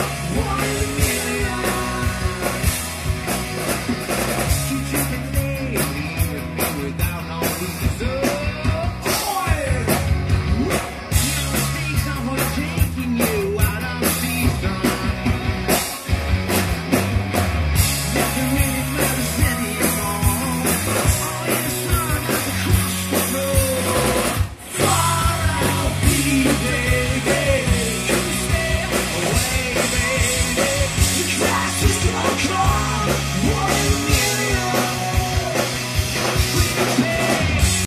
Whoa.